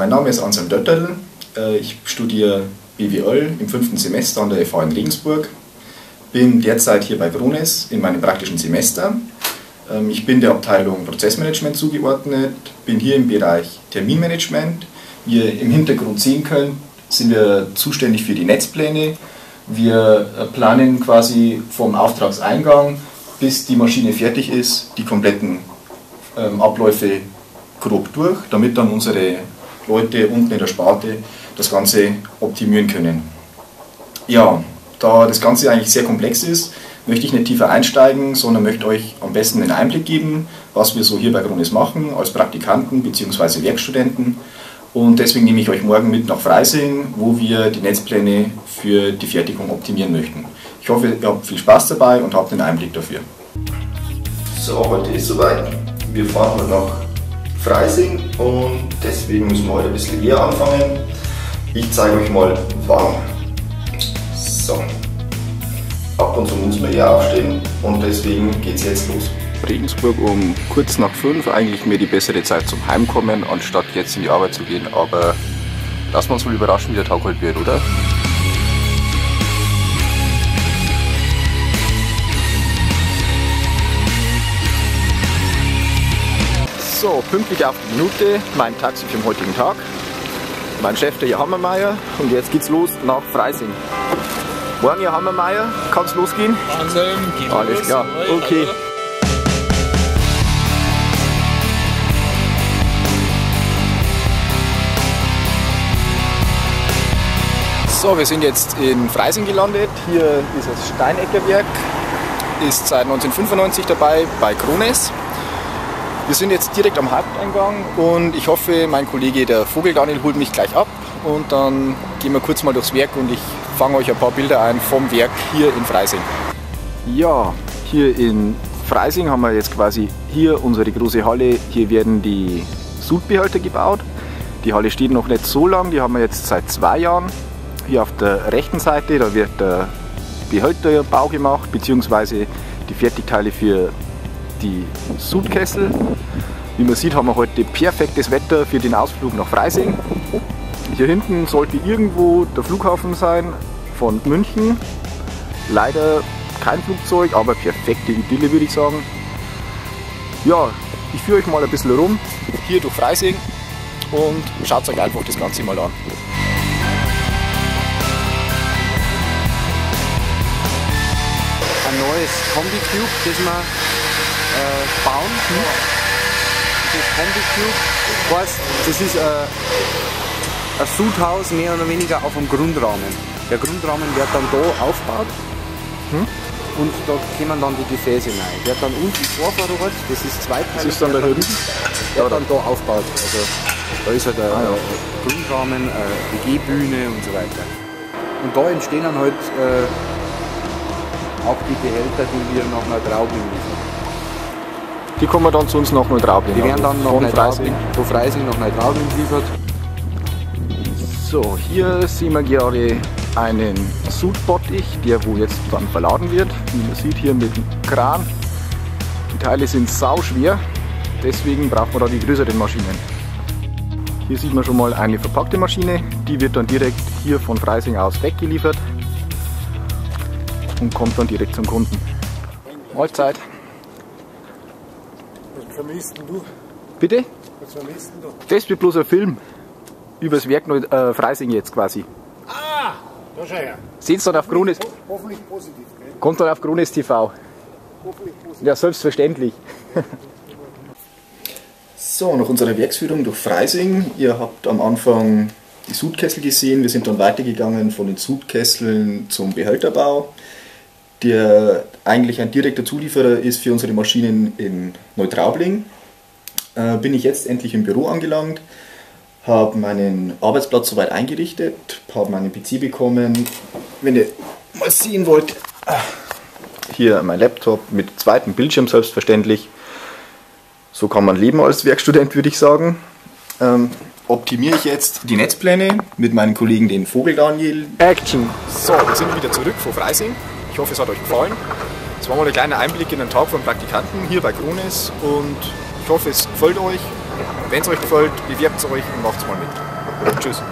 Mein Name ist Anselm Dötterl. Äh, ich studiere BWL im fünften Semester an der FH in Regensburg. Bin derzeit hier bei Brunes in meinem praktischen Semester. Ähm, ich bin der Abteilung Prozessmanagement zugeordnet, bin hier im Bereich Terminmanagement. Wie ihr im Hintergrund sehen könnt, sind wir zuständig für die Netzpläne. Wir äh, planen quasi vom Auftragseingang bis die Maschine fertig ist, die kompletten ähm, Abläufe grob durch, damit dann unsere Leute unten in der Sparte das Ganze optimieren können. Ja, da das Ganze eigentlich sehr komplex ist, möchte ich nicht tiefer einsteigen, sondern möchte euch am besten einen Einblick geben, was wir so hier bei Grunis machen, als Praktikanten bzw. Werkstudenten. Und deswegen nehme ich euch morgen mit nach Freising, wo wir die Netzpläne für die Fertigung optimieren möchten. Ich hoffe, ihr habt viel Spaß dabei und habt einen Einblick dafür. So, heute ist soweit. Wir fahren heute nach Freising und deswegen müssen wir heute ein bisschen eher anfangen. Ich zeige euch mal wann. So. Ab und zu muss man eher aufstehen und deswegen geht es jetzt los. Regensburg um kurz nach fünf, eigentlich mir die bessere Zeit zum Heimkommen, anstatt jetzt in die Arbeit zu gehen, aber lassen wir uns wohl überraschen, wie der Tag heute wird, oder? So, pünktlich auf die Minute, mein Taxi für den heutigen Tag. Mein Chef, der Hammermeier, und jetzt geht's los nach Freising. Morgen, Herr Hammermeier, kann's losgehen? Wahnsinn, geht Alles los. klar, okay. So, wir sind jetzt in Freising gelandet. Hier ist das Steineckerwerk, ist seit 1995 dabei bei Krones. Wir sind jetzt direkt am Haupteingang und ich hoffe, mein Kollege der Vogel Daniel holt mich gleich ab und dann gehen wir kurz mal durchs Werk und ich fange euch ein paar Bilder ein vom Werk hier in Freising. Ja, hier in Freising haben wir jetzt quasi hier unsere große Halle. Hier werden die Sudbehälter gebaut. Die Halle steht noch nicht so lang, die haben wir jetzt seit zwei Jahren. Hier auf der rechten Seite, da wird der Behälterbau gemacht, beziehungsweise die Fertigteile für die Sudkessel. Wie man sieht, haben wir heute perfektes Wetter für den Ausflug nach Freising. Hier hinten sollte irgendwo der Flughafen sein von München. Leider kein Flugzeug, aber perfekte Idylle würde ich sagen. Ja, ich führe euch mal ein bisschen rum, hier durch Freising und schaut euch einfach das Ganze mal an. ein neues Kombi-Cube, das wir äh, bauen. Das Kombi-Cube heißt, das ist äh, ein Sudhaus mehr oder weniger auf dem Grundrahmen. Der Grundrahmen wird dann da aufgebaut und da kommen dann die Gefäße rein. Wird dann unten vorverrollt, das ist zweiteilig. Das ist dann der Hütten? wird dann da aufgebaut. Also da ist halt ein, ein Grundrahmen, eine Gehbühne und so weiter. Und da entstehen dann halt äh, auch die Behälter, die wir nach Neutraubling liefern. Die kommen dann zu uns nach Neutraubling. Die werden dann nach von Neutraubling, von Freising nach Neutraubling geliefert. So, hier sehen wir gerade einen Sudbottich, der wo jetzt dann verladen wird. Wie man sieht hier mit dem Kran. Die Teile sind sau schwer, deswegen braucht man da die größeren Maschinen. Hier sieht man schon mal eine verpackte Maschine, die wird dann direkt hier von Freising aus weggeliefert und kommt dann direkt zum Kunden. Mahlzeit. Was vermisst denn du? Bitte? Was vermisst denn du? Das wird bloß ein Film über das Werk Neu äh, Freising jetzt quasi. Ah, da schau her. Seht's dann auf Krones, Ho hoffentlich positiv, gell? kommt dann auf Krones TV. Hoffentlich positiv. Ja, selbstverständlich. so, nach unserer Werksführung durch Freising. Ihr habt am Anfang die Sudkessel gesehen. Wir sind dann weitergegangen von den Sudkesseln zum Behälterbau, der eigentlich ein direkter Zulieferer ist für unsere Maschinen in Neutraubling. Äh, bin ich jetzt endlich im Büro angelangt, habe meinen Arbeitsplatz soweit eingerichtet, habe meinen PC bekommen. Wenn ihr mal sehen wollt, hier mein Laptop mit zweitem Bildschirm selbstverständlich. So kann man leben als Werkstudent, würde ich sagen. Ähm, optimiere ich jetzt die Netzpläne mit meinem Kollegen, den Vogel Daniel. Action! So, wir sind wieder zurück vor Freising. Ich hoffe, es hat euch gefallen. Es war mal ein kleiner Einblick in den Tag von Praktikanten hier bei Krones und ich hoffe, es gefällt euch. Wenn es euch gefällt, bewerbt es euch und macht es mal mit. Tschüss.